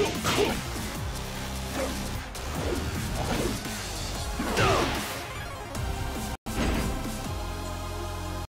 Oh!